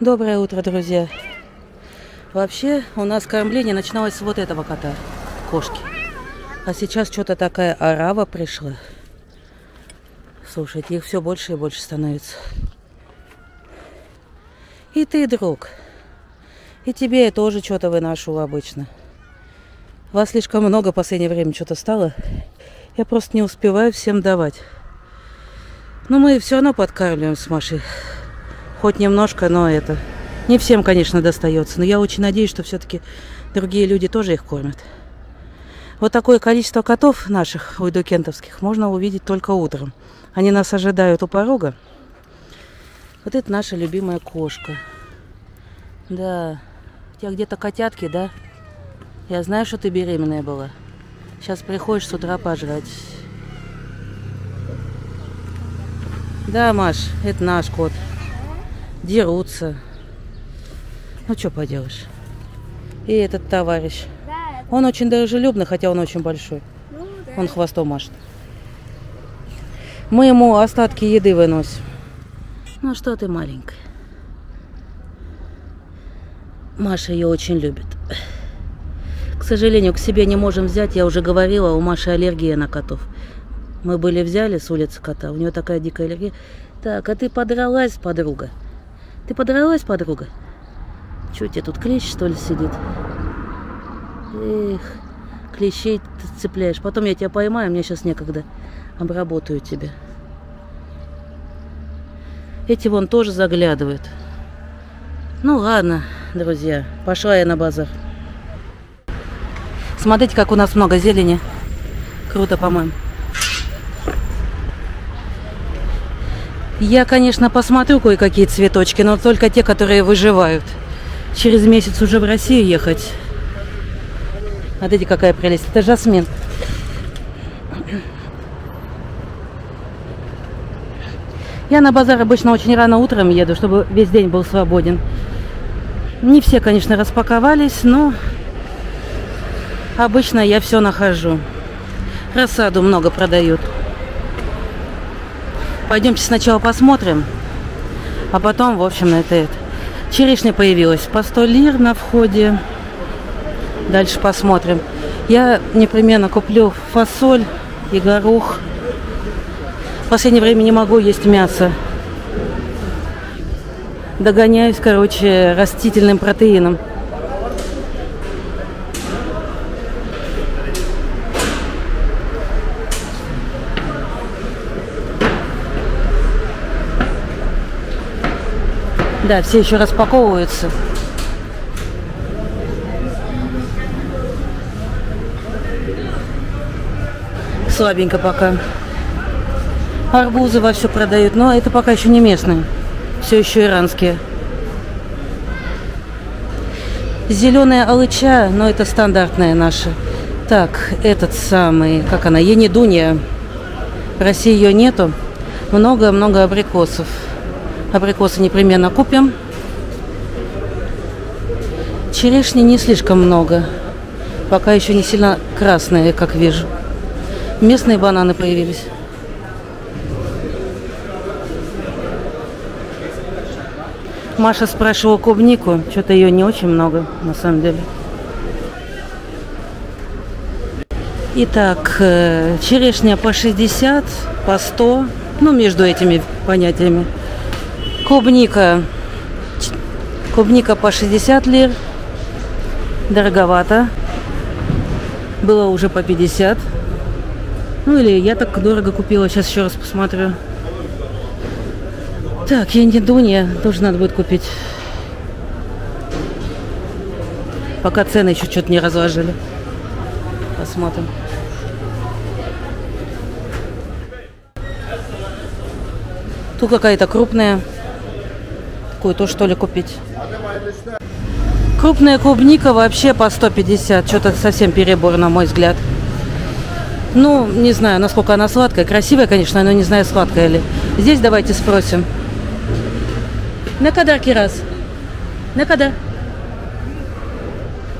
Доброе утро, друзья. Вообще, у нас кормление начиналось с вот этого кота, кошки. А сейчас что-то такая арава пришла. Слушайте, их все больше и больше становится. И ты, друг. И тебе я тоже что-то выношу обычно. Вас слишком много в последнее время что-то стало. Я просто не успеваю всем давать. Но мы все равно подкармливаем с Машей. Хоть немножко, но это... Не всем, конечно, достается. Но я очень надеюсь, что все-таки другие люди тоже их кормят. Вот такое количество котов наших, уйдукентовских, можно увидеть только утром. Они нас ожидают у порога. Вот это наша любимая кошка. Да. У тебя где-то котятки, да? Я знаю, что ты беременная была. Сейчас приходишь с утра пожрать. Да, Маш, это наш кот. Дерутся. Ну, что поделаешь. И этот товарищ. Он очень дружелюбный, хотя он очень большой. Он хвостом машет. Мы ему остатки еды выносим. Ну что ты маленькая. Маша ее очень любит. К сожалению, к себе не можем взять. Я уже говорила, у Маши аллергия на котов. Мы были взяли с улицы кота, у нее такая дикая аллергия. Так, а ты подралась, подруга? Ты подралась, подруга? Чего тебе тут клещ, что ли, сидит? Эх, клещей ты цепляешь. Потом я тебя поймаю, мне сейчас некогда. Обработаю тебя. Эти вон тоже заглядывают. Ну ладно, друзья, пошла я на базар. Смотрите, как у нас много зелени. Круто, по-моему. Я, конечно, посмотрю кое-какие цветочки, но только те, которые выживают. Через месяц уже в Россию ехать. Смотрите, какая прелесть. Это жасмин. Я на базар обычно очень рано утром еду, чтобы весь день был свободен. Не все, конечно, распаковались, но обычно я все нахожу. Рассаду много продают. Пойдемте сначала посмотрим, а потом, в общем, это это. Черешня появилась по 100 лир на входе. Дальше посмотрим. Я непременно куплю фасоль и горох. В последнее время не могу есть мясо. Догоняюсь, короче, растительным протеином. Да, все еще распаковываются. Слабенько пока. Арбузы во все продают, но это пока еще не местные. Все еще иранские. Зеленая алыча, но это стандартная наша. Так, этот самый, как она, енидунья. В России ее нету. Много-много абрикосов. Абрикосы непременно купим. Черешни не слишком много. Пока еще не сильно красные, как вижу. Местные бананы появились. Маша спрашивала клубнику. Что-то ее не очень много, на самом деле. Итак, э, черешня по 60, по 100. Ну, между этими понятиями. Клубника. Клубника по 60 лир. Дороговато. Было уже по 50. Ну или я так дорого купила. Сейчас еще раз посмотрю. Так, я не Дуня. Тоже надо будет купить. Пока цены еще что-то не разложили. Посмотрим. Тут какая-то крупная. Какую-то что ли купить? Крупная клубника вообще по 150. Что-то совсем перебор, на мой взгляд. Ну, не знаю, насколько она сладкая. Красивая, конечно, но не знаю, сладкая ли. Здесь давайте спросим. На кадарки раз. На кадар.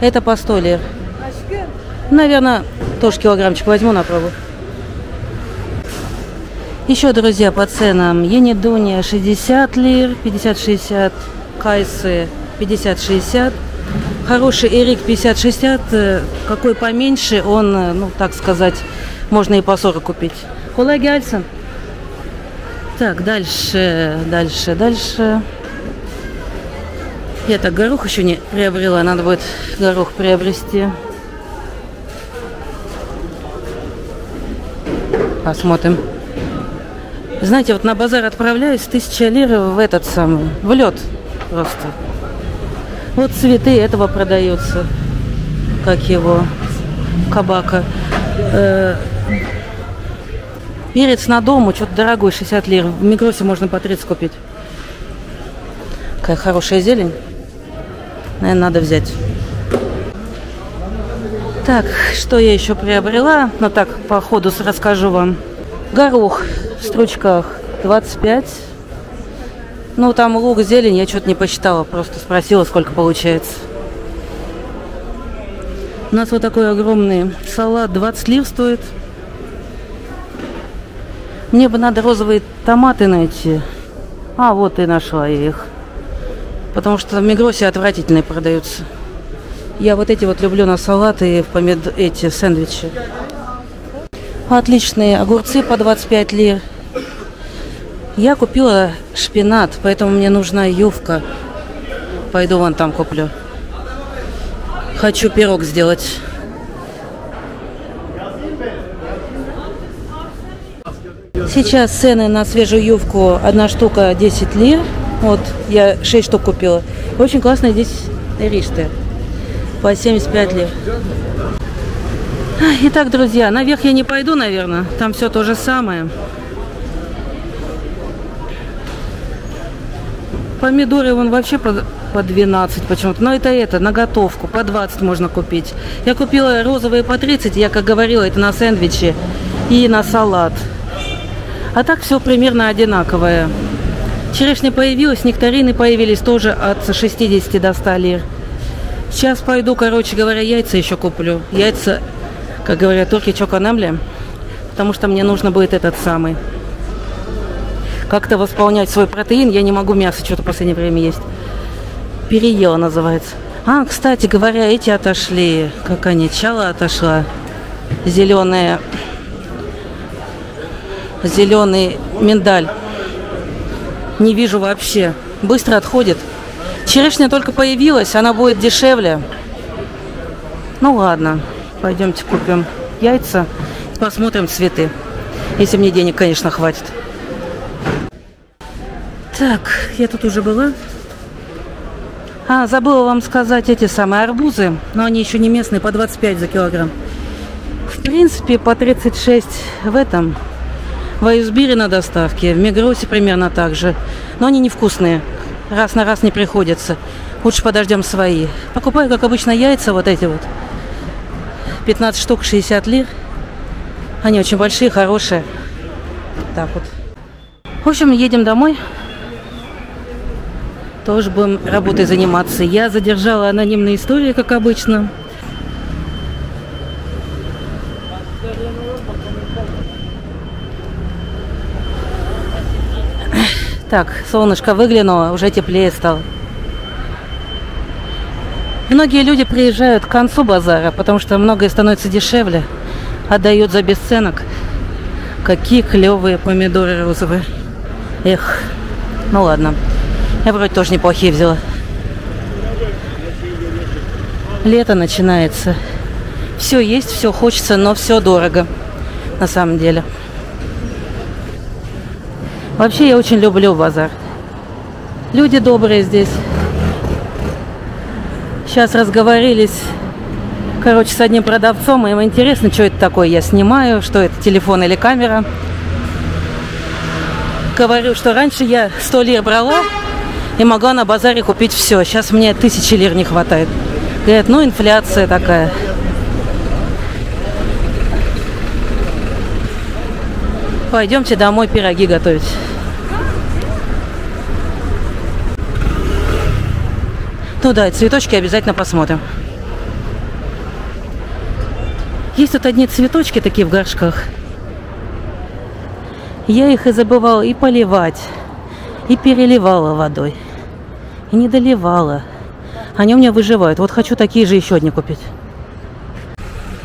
Это по 100 лир. Наверное, тоже килограммчик возьму на пробу. Еще, друзья, по ценам. Енидуния 60 лир, 50-60. Кайсы 50-60. Хороший Эрик 50-60. Э, какой поменьше, он, э, ну, так сказать, можно и по 40 купить. Кулаги Альсон. Так, дальше, дальше, дальше. Я так горох еще не приобрела, надо будет горох приобрести. Посмотрим. Знаете, вот на базар отправляюсь, тысяча лир в этот самый, в лед просто. Вот цветы этого продаются. Как его? Кабака. Э, перец на дому, что-то дорогой, 60 лир. В Мигросе можно по 30 купить. Какая хорошая зелень. Наверное, надо взять. Так, что я еще приобрела? Ну так, по ходу расскажу вам. Горох в стручках 25. Ну, там лук, зелень, я что-то не посчитала. Просто спросила, сколько получается. У нас вот такой огромный салат 20 лир стоит. Мне бы надо розовые томаты найти. А, вот и нашла я их. Потому что в Мигросе отвратительные продаются. Я вот эти вот люблю на салаты и в помид... эти сэндвичи. Отличные огурцы по 25 лир. Я купила шпинат, поэтому мне нужна ювка. Пойду вон там куплю. Хочу пирог сделать. Сейчас цены на свежую ювку. Одна штука 10 лир. Вот, я 6 штук купила. Очень классные здесь ришты. По 75 лир. Итак, друзья, наверх я не пойду, наверное. Там все то же самое. Помидоры вон вообще по, по 12 почему-то. Но это это, на готовку. По 20 можно купить. Я купила розовые по 30. Я, как говорила, это на сэндвичи и на салат. А так все примерно одинаковое. Черешня появилась, нектарины появились тоже от 60 до 100 лир. Сейчас пойду, короче говоря, яйца еще куплю. Яйца, как говорят турки, чоканамли. Потому что мне нужно будет этот самый. Как-то восполнять свой протеин. Я не могу мясо что-то в последнее время есть. Переела называется. А, кстати говоря, эти отошли. Как они? Чала отошла. Зеленая. Зеленый миндаль. Не вижу вообще. Быстро отходит. Черешня только появилась, она будет дешевле. Ну ладно, пойдемте купим яйца, посмотрим цветы. Если мне денег, конечно, хватит. Так, я тут уже была. А, забыла вам сказать эти самые арбузы, но они еще не местные, по 25 за килограмм. В принципе, по 36 в этом в Аюсбире на доставке, в Мегросе примерно так же. Но они невкусные. Раз на раз не приходится. Лучше подождем свои. Покупаю, как обычно, яйца вот эти вот. 15 штук, 60 лир. Они очень большие, хорошие. Так вот. В общем, едем домой. Тоже будем работой заниматься. Я задержала анонимные истории, как обычно. Так, солнышко выглянуло, уже теплее стало. Многие люди приезжают к концу базара, потому что многое становится дешевле. Отдают за бесценок. Какие клевые помидоры розовые. Эх, ну ладно. Я вроде тоже неплохие взяла. Лето начинается. Все есть, все хочется, но все дорого. На самом деле. Вообще я очень люблю базар. Люди добрые здесь. Сейчас разговорились, короче, с одним продавцом. Ему интересно, что это такое. Я снимаю, что это, телефон или камера. Говорю, что раньше я 100 лир брала и могла на базаре купить все. Сейчас мне тысячи лир не хватает. Говорят, ну инфляция такая. Пойдемте домой пироги готовить. Ну да, цветочки обязательно посмотрим. Есть тут одни цветочки такие в горшках. Я их и забывала и поливать, и переливала водой, и не доливала. Они у меня выживают. Вот хочу такие же еще одни купить.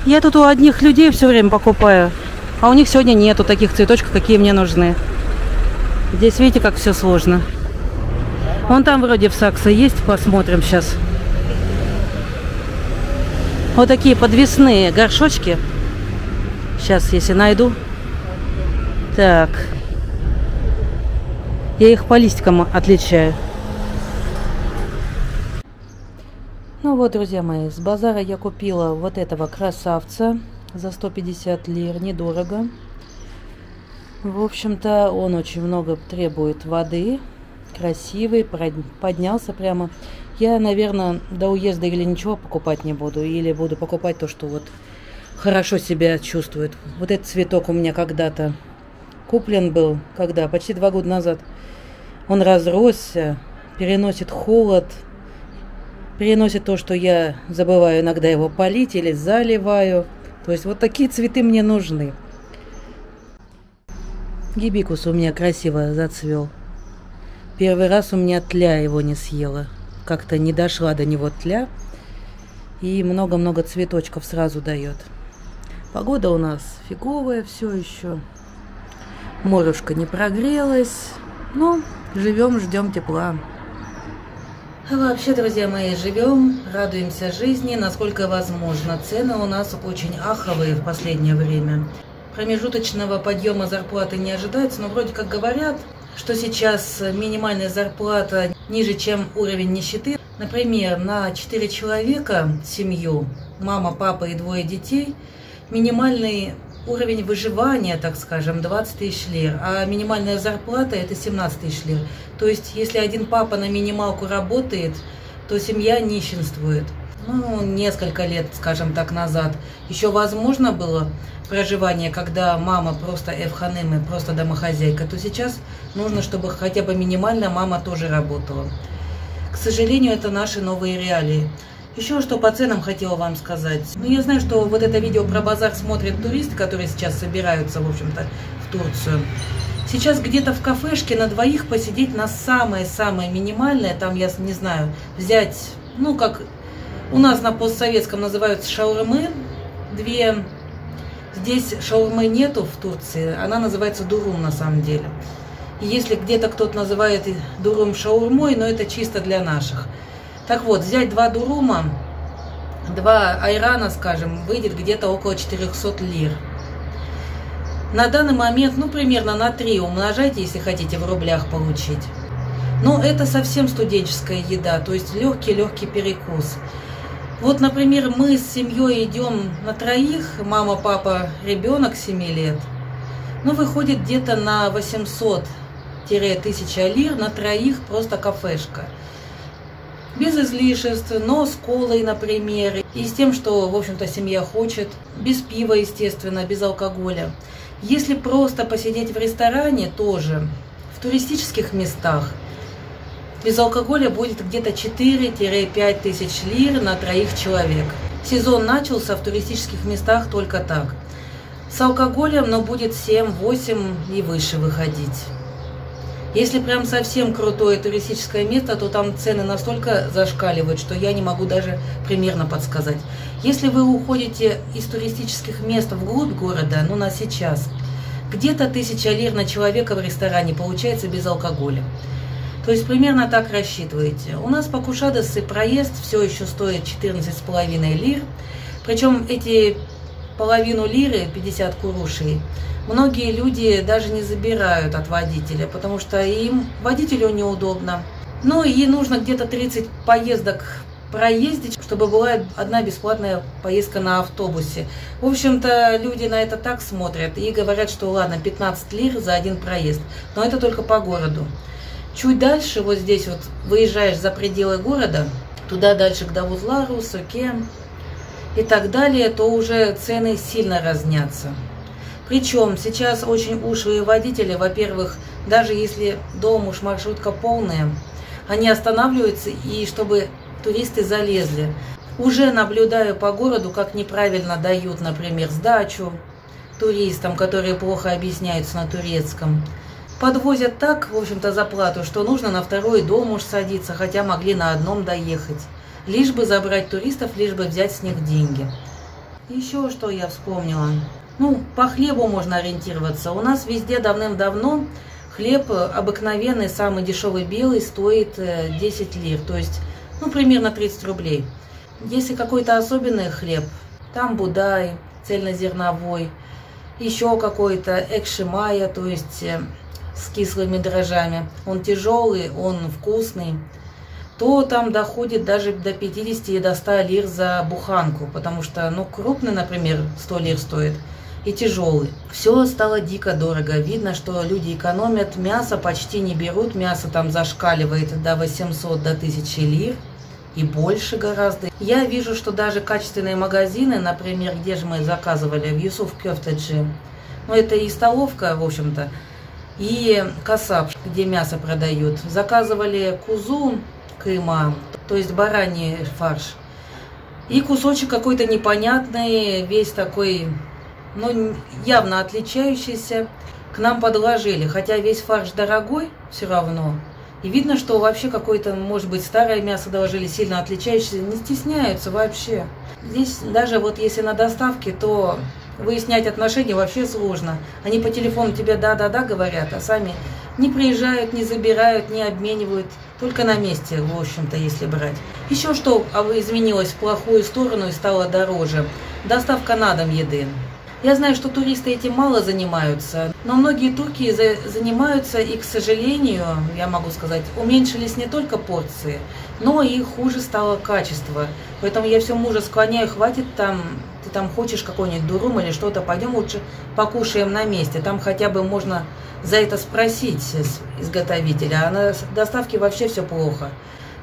Я тут у одних людей все время покупаю, а у них сегодня нету таких цветочков, какие мне нужны. Здесь видите, как все сложно. Вон там вроде в Саксо есть, посмотрим сейчас. Вот такие подвесные горшочки. Сейчас, если найду. Так. Я их по листикам отличаю. Ну вот, друзья мои, с базара я купила вот этого красавца за 150 лир, недорого. В общем-то, он очень много требует воды, красивый, поднялся прямо. Я, наверное, до уезда или ничего покупать не буду, или буду покупать то, что вот хорошо себя чувствует. Вот этот цветок у меня когда-то куплен был, когда? Почти два года назад. Он разросся, переносит холод, переносит то, что я забываю иногда его полить или заливаю. То есть вот такие цветы мне нужны. Гибикус у меня красиво зацвел. Первый раз у меня тля его не съела. Как-то не дошла до него тля. И много-много цветочков сразу дает. Погода у нас фиговая все еще. Морюшка не прогрелась. Ну, живем, ждем тепла. Вообще, друзья мои, живем, радуемся жизни, насколько возможно. Цены у нас очень аховые в последнее время. Промежуточного подъема зарплаты не ожидается, но вроде как говорят, что сейчас минимальная зарплата ниже, чем уровень нищеты. Например, на 4 человека семью, мама, папа и двое детей, минимальный уровень выживания, так скажем, 20 тысяч лир, а минимальная зарплата это 17 тысяч лир. То есть, если один папа на минималку работает, то семья нищенствует. Ну, несколько лет, скажем так, назад. Еще возможно было проживание, когда мама просто эвханым и просто домохозяйка, то сейчас нужно, чтобы хотя бы минимально мама тоже работала. К сожалению, это наши новые реалии. Еще что по ценам хотела вам сказать. Ну, я знаю, что вот это видео про базар смотрят туристы, которые сейчас собираются, в общем-то, в Турцию. Сейчас где-то в кафешке на двоих посидеть на самое-самое минимальное, там, я не знаю, взять, ну, как у нас на постсоветском называются шаурмы, две. Здесь шаурмы нету в Турции, она называется дурум на самом деле. Если где-то кто-то называет дурум шаурмой, но это чисто для наших – так вот, взять два дурума, два айрана, скажем, выйдет где-то около 400 лир. На данный момент, ну, примерно на 3 умножайте, если хотите в рублях получить. Но это совсем студенческая еда, то есть легкий-легкий перекус. Вот, например, мы с семьей идем на троих, мама, папа, ребенок 7 лет. Ну, выходит где-то на 800-1000 лир на троих просто кафешка без излишеств, но с колой, например, и с тем, что, в общем-то, семья хочет, без пива, естественно, без алкоголя. Если просто посидеть в ресторане, тоже в туристических местах, без алкоголя будет где-то 4-5 тысяч лир на троих человек. Сезон начался в туристических местах только так. С алкоголем, но будет 7-8 и выше выходить. Если прям совсем крутое туристическое место, то там цены настолько зашкаливают, что я не могу даже примерно подсказать. Если вы уходите из туристических мест вглубь города, ну на сейчас, где-то тысяча лир на человека в ресторане получается без алкоголя. То есть примерно так рассчитываете. У нас по Кушадосы проезд все еще стоит 14,5 лир. Причем эти половину лиры, 50 курушей, многие люди даже не забирают от водителя, потому что им водителю неудобно. Ну и нужно где-то 30 поездок проездить, чтобы была одна бесплатная поездка на автобусе. В общем-то, люди на это так смотрят и говорят, что ладно, 15 лир за один проезд. Но это только по городу. Чуть дальше, вот здесь вот, выезжаешь за пределы города, туда дальше к Давузлару, Соке и так далее, то уже цены сильно разнятся. Причем сейчас очень ушлые водители, во-первых, даже если дом уж маршрутка полная, они останавливаются и чтобы туристы залезли. Уже наблюдаю по городу, как неправильно дают, например, сдачу. туристам, которые плохо объясняются на турецком. Подвозят так, в общем-то, за плату, что нужно на второй дом уж садиться, хотя могли на одном доехать. Лишь бы забрать туристов, лишь бы взять с них деньги. Еще что я вспомнила. Ну, по хлебу можно ориентироваться. У нас везде давным-давно хлеб обыкновенный, самый дешевый белый, стоит 10 э, лир, то есть, ну, примерно 30 рублей. Если какой-то особенный хлеб, там будай, цельнозерновой, еще какой-то экшимая, то есть э, с кислыми дрожжами, он тяжелый, он вкусный, то там доходит даже до 50 и до 100 лир за буханку, потому что, ну, крупный, например, 100 лир стоит, и тяжелый. Все стало дико дорого. Видно, что люди экономят, мясо почти не берут, мясо там зашкаливает до 800, до 1000 лир и больше гораздо. Я вижу, что даже качественные магазины, например, где же мы заказывали, в Юсуф Кёфтеджи, ну это и столовка, в общем-то, и касап, где мясо продают. Заказывали кузу кыма, то есть бараний фарш. И кусочек какой-то непонятный, весь такой, ну, явно отличающийся, к нам подложили. Хотя весь фарш дорогой все равно, и видно, что вообще какое-то, может быть, старое мясо доложили, сильно отличающееся, не стесняются вообще. Здесь даже вот если на доставке, то выяснять отношения вообще сложно. Они по телефону тебе да-да-да говорят, а сами не приезжают, не забирают, не обменивают. Только на месте, в общем-то, если брать. Еще что а изменилось в плохую сторону и стало дороже. Доставка на дом еды. Я знаю, что туристы этим мало занимаются, но многие турки за, занимаются и, к сожалению, я могу сказать, уменьшились не только порции, но и хуже стало качество. Поэтому я все мужа склоняю, хватит там, ты там хочешь какой-нибудь дурум или что-то, пойдем лучше покушаем на месте. Там хотя бы можно за это спросить изготовителя, а на доставке вообще все плохо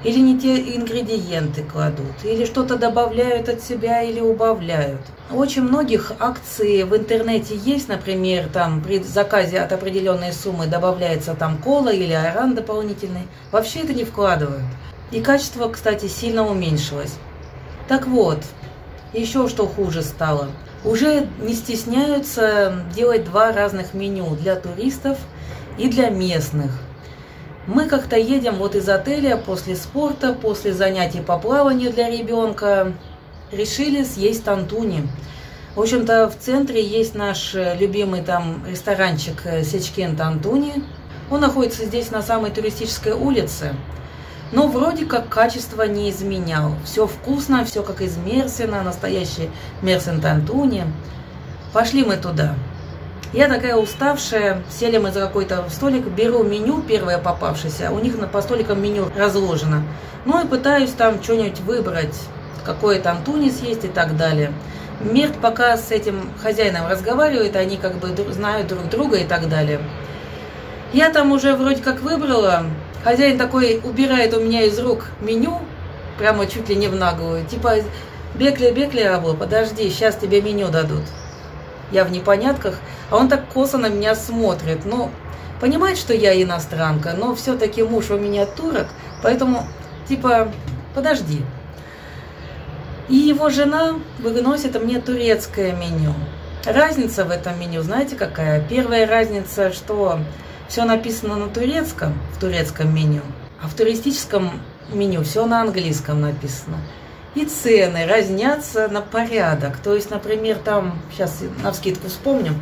или не те ингредиенты кладут, или что-то добавляют от себя или убавляют. Очень многих акций в интернете есть, например, там при заказе от определенной суммы добавляется там кола или айран дополнительный. Вообще это не вкладывают. И качество, кстати, сильно уменьшилось. Так вот, еще что хуже стало. Уже не стесняются делать два разных меню для туристов и для местных. Мы как-то едем вот из отеля после спорта, после занятий по плаванию для ребенка. Решили съесть тантуни. В общем-то, в центре есть наш любимый там ресторанчик Сечкен Тантуни. Он находится здесь на самой туристической улице. Но вроде как качество не изменял. Все вкусно, все как из Мерсина, настоящий Мерсин Тантуни. Пошли мы туда. Я такая уставшая, сели мы за какой-то столик, беру меню, первое попавшееся, у них по столикам меню разложено. Ну и пытаюсь там что-нибудь выбрать, какой там тунис есть и так далее. Мерт пока с этим хозяином разговаривает, они как бы знают друг друга и так далее. Я там уже вроде как выбрала, хозяин такой убирает у меня из рук меню, прямо чуть ли не в наглую, типа «Бекли-бекли, Абу, подожди, сейчас тебе меню дадут» я в непонятках, а он так косо на меня смотрит. Ну, понимает, что я иностранка, но все-таки муж у меня турок, поэтому, типа, подожди. И его жена выносит мне турецкое меню. Разница в этом меню, знаете какая? Первая разница, что все написано на турецком, в турецком меню, а в туристическом меню все на английском написано и цены разнятся на порядок. То есть, например, там, сейчас на вскидку вспомню,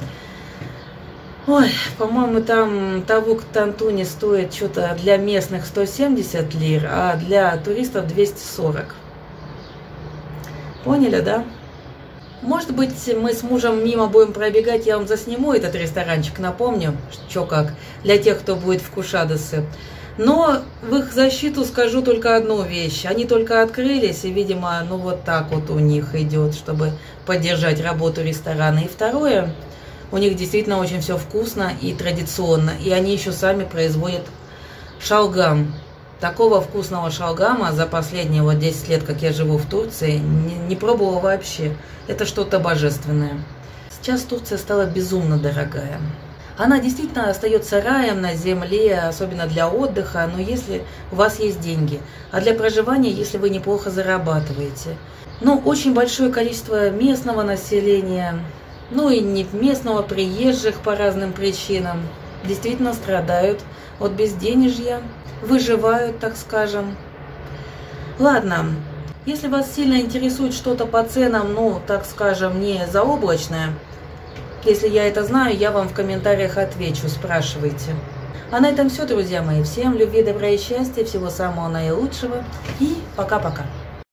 Ой, по-моему, там тавук Тантуни стоит что-то для местных 170 лир, а для туристов 240. Поняли, да? Может быть, мы с мужем мимо будем пробегать, я вам засниму этот ресторанчик, напомню, что как, для тех, кто будет в Кушадосе. Но в их защиту скажу только одну вещь. Они только открылись, и, видимо, ну вот так вот у них идет, чтобы поддержать работу ресторана. И второе, у них действительно очень все вкусно и традиционно. И они еще сами производят шалгам. Такого вкусного шалгама за последние вот 10 лет, как я живу в Турции, не, не пробовала вообще. Это что-то божественное. Сейчас Турция стала безумно дорогая. Она действительно остается раем на земле, особенно для отдыха, но если у вас есть деньги, а для проживания, если вы неплохо зарабатываете. Но очень большое количество местного населения, ну и не местного, приезжих по разным причинам, действительно страдают от безденежья, выживают, так скажем. Ладно, если вас сильно интересует что-то по ценам, ну, так скажем, не заоблачное, если я это знаю, я вам в комментариях отвечу, спрашивайте. А на этом все, друзья мои. Всем любви, добра и счастья, всего самого наилучшего и пока-пока.